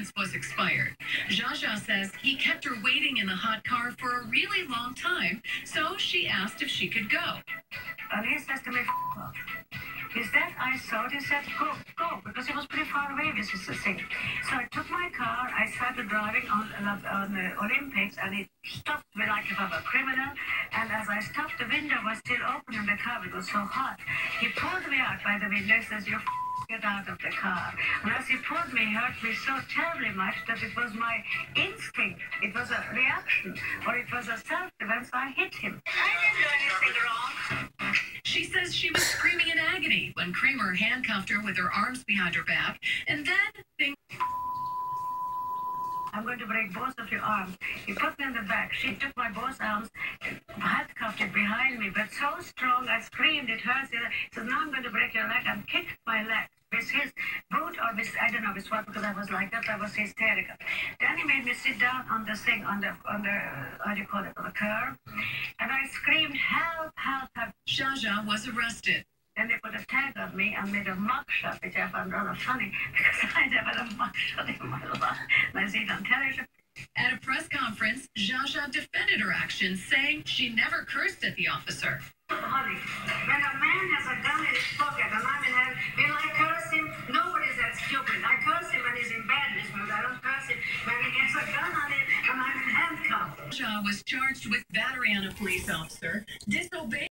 license was expired. Zsa Zsa says he kept her waiting in the hot car for a really long time, so she asked if she could go. And he says to me, "F- off. Instead, I saw he said, go, go, because it was pretty far away, this is the thing. So I took my car, I started driving on, on the Olympics, and it stopped me like if I were a criminal. And as I stopped, the window was still open in the car, it was so hot. He pulled me out by the window, says, you f- get out of the car. And as he pulled me, he hurt me so terribly much that it was my instinct. It was a reaction, or it was a self-defense. I hit him. I didn't do anything wrong. She says she was screaming in agony when Kramer handcuffed her with her arms behind her back, and then things I'm going to break both of your arms. He put me in the back. She took my both arms, handcuffed it behind me, but so strong I screamed, it hurts. He said, now I'm going to break your leg and kicked my leg with his boot or with, I don't know with what, because I was like that, I was hysterical. Then he made me sit down on the thing, on the, on the, uh, how do you call it, on the curb, and I screamed, help, help, help. Zsa Zsa was arrested. Then they put a tag on me and made a mugshot, which I found rather funny because I never had a mugshot in my life. And I see it on television. At a press conference, Zsa Zsa defended her actions, saying she never cursed at the officer. Honey, when a man has a gun in his pocket was charged with battery on a police officer, disobeying